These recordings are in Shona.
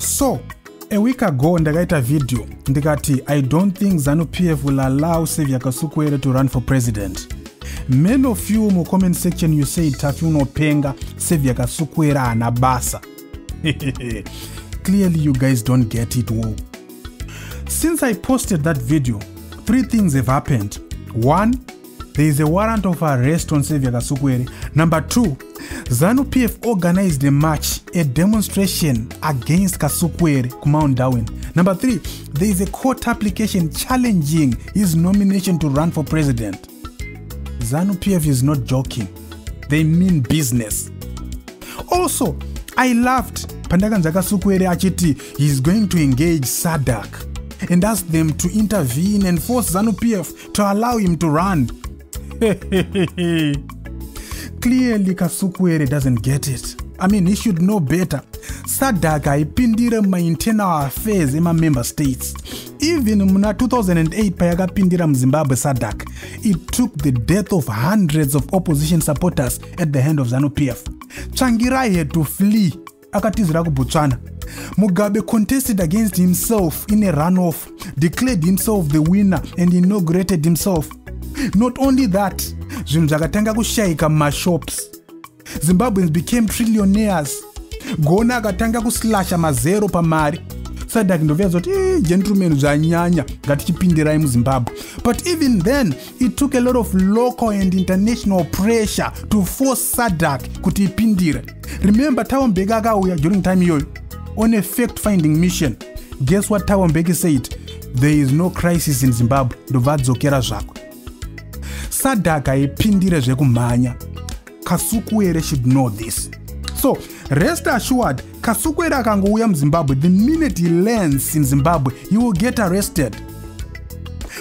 so a week ago ndakaita video ndikati i don't think zanu-pf will allow saviour kasukuere to run for president. Many of you mucomment section you said tafi unopenga saviour kasukuere haana basa. Clearly you guys don't get it wo since i posted that video three things have happened. One there is a warrant of arrest on saviour kasukuere number two zanu-pf organized a march a demonstration against kasukuere kumount darwin number three there is a court application challenging his nomination to run for president. Zanu-pf is not joking. They mean business. Also i loved pandakanzwa kasukuere achiti heis going to engage sadak and ask them to intervene and force zanu-pf to allow him to run clearly kasukuere doesn't get it. I mean he should know better. Sadak haipindire mumainternal affairs emamember states. Even muna 2008 payakapindira muzimbabwe sadak it took the death of hundreds of opposition supporters at the hand of zanu-pf tsvangirai had to flee akatizira kubotswana mugabe contested against himself in a runoff declared himself the winner and inaugurated himself. Not only that zvinhu zvakatanga kushayika mumashops. Zimbabweans became trillionaires. Gona akatanga kuslasha mazero pamari. Sadak ndoviyazoti gentleman zvanyanya ngatichipindirai muzimbabwe. But even then it took a lot of local and international pressure to force sadak kuti ipindire. Remember tawombeki akauya during time iyoyo on a fact finding mission. Guess what tawombeki said? There is no crisis in zimbabwe. Ndobva adzokera zvako sadak haipindire zvekumhanya kasukuere should know this. So rest assured kasukuere akangouya muzimbabwe the minute he lands in zimbabwe he will get arrested.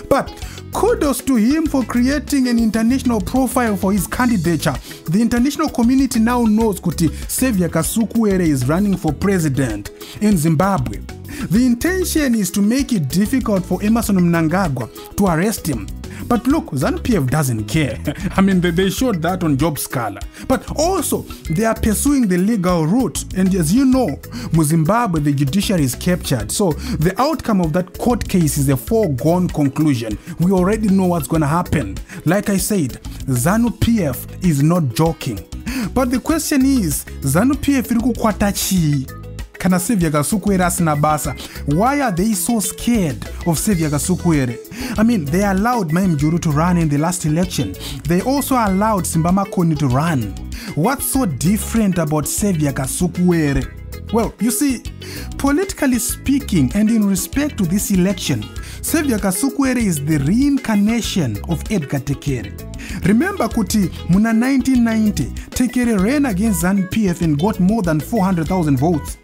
But kudos to him for creating an international profile for his candidature. The international community now knows kuti saviour kasukuere is running for president in zimbabwe. The intention is to make it difficult for emerson mnangagwa to arrest him But look, ZANU-PF doesn't care. I mean, they, they showed that on Job Scala. But also, they are pursuing the legal route. And as you know, Zimbabwe, the judiciary is captured. So the outcome of that court case is a foregone conclusion. We already know what's going to happen. Like I said, ZANU-PF is not joking. But the question is, ZANU-PF iri kukwata chii? Kana saviour kasukuere asina basa. Why are they so scared of saviour kasukuere i mean they allowed maimjuru to run in the last election. They also allowed simba makoni to run. What's so different about saviour kasukuere well you see politically speaking and in respect to this election saviour kasukuere is the reincarnation of edgar tekere remember kuti muna 1990 tekere ran against zanupf and got more than 400000 votes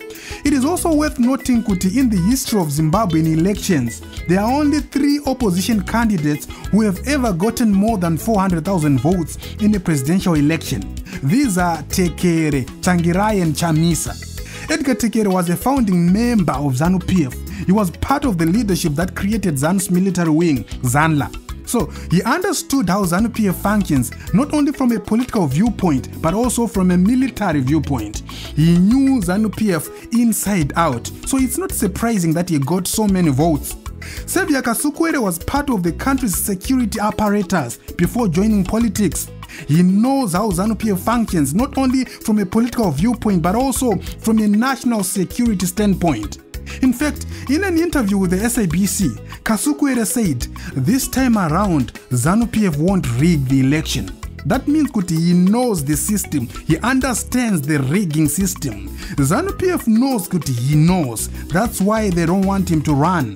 It is also worth noting kuti in the history of Zimbabwean elections, there are only three opposition candidates who have ever gotten more than 400,000 votes in a presidential election. These are Tekere, Changirai and Chamisa. Edgar Tekere was a founding member of ZANU-PF. He was part of the leadership that created ZANU's military wing, ZANLA. So he understood how ZANU-PF functions not only from a political viewpoint but also from a military viewpoint. He knew ZANU-PF inside out, so it's not surprising that he got so many votes. Saviour Kasukuere was part of the country's security apparatus before joining politics. He knows how ZANU-PF functions not only from a political viewpoint but also from a national security standpoint. In fact, in an interview with the SABC, Kasukuere said, This time around, ZANU PF won't rig the election. That means kuti he knows the system, he understands the rigging system. ZANU PF knows kuti he knows. That's why they don't want him to run.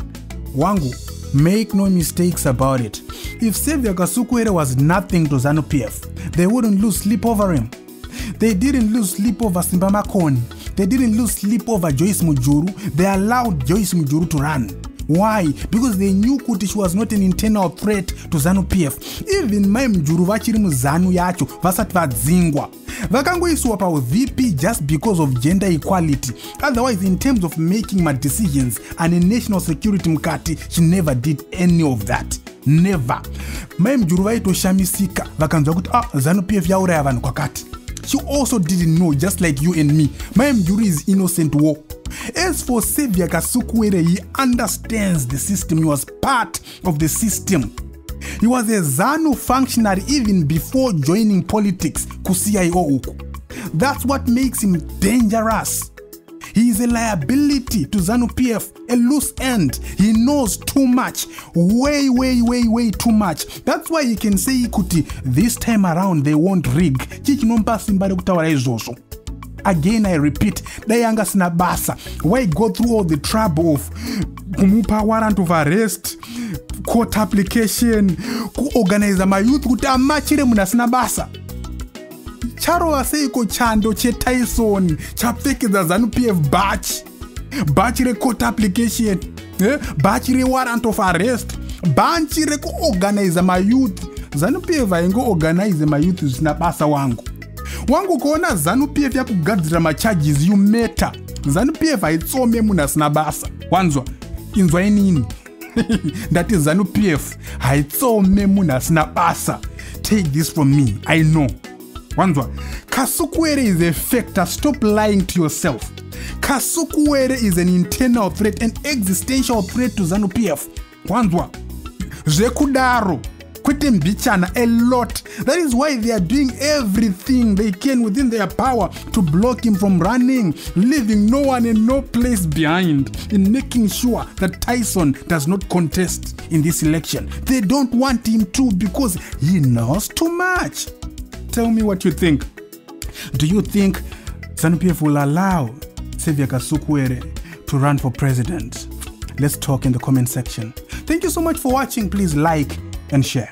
Wangu, make no mistakes about it. If Saviour Kasukuere was nothing to ZANU PF, they wouldn't lose sleep over him. They didn't lose sleep over Simba Makoni. They didn't lose sleep over Joyce Mujuru. They allowed Joyce Mujuru to run. Why? Because they knew kuti she was not an internal threat to ZANU PF. Even Mai Mujuru vachiri muzanu yacho vasati vadzingwa. vakangoiswa pavp just because of gender equality otherwise in terms of making my decisions ane national security mukati she never did any of that never mai mujuru vaitoshamisika vakanzwa kuti ah zanu pf yauraya vanhu kwakati she also didn't know just like you and me mayamjuri is innocent war as for savior kasukuere he understands the system. He was part of the system. He was a zanu functionary even before joining politics kucio uku. That's what makes him dangerous he is a liability to zanu pf a loose end. He knows too much way way way way too much. That's why he can say kuti this time around they won't rig. Chii chinomupa simba rekutaura izvozvo? Again i repeat dai anga sina basa. Why go through all the trouble of kumupa warrant of arrest court application kuorganiza mayouth kuti amachire munhu asina basa charova seiko chando chetyson chapfekedza zanup f bach bach recourt application eh? bach rewarrant of arrest. Bhanchi rekuorganiza mayouth zanup f haingoorganize mayouth zvisina basa wangu. Wangu kuona zanup f yakugadzira macharges you meta zanup f haitsome munhu asina basa. Wanzwa inzwa inini ndati zanup f haitsome munhu asina basa. Take this from me i know wanzwa kasukuere is a factor stop lying to yourself. Kasukuere is an internal threat an existential threat to zanup f. Wanzwa zvekudaro kwete mbichana a lot. That is why they are doing everything they can within their power to block him from running leaving no one and no place behind in making sure that tyson does not contest in this election. They don't want him to because he knows too much tell me what you think. Do you think zanupf will allow sevia kasukwere to run for president? Let's talk in the comment section. Thank you so much for watching. Please like and share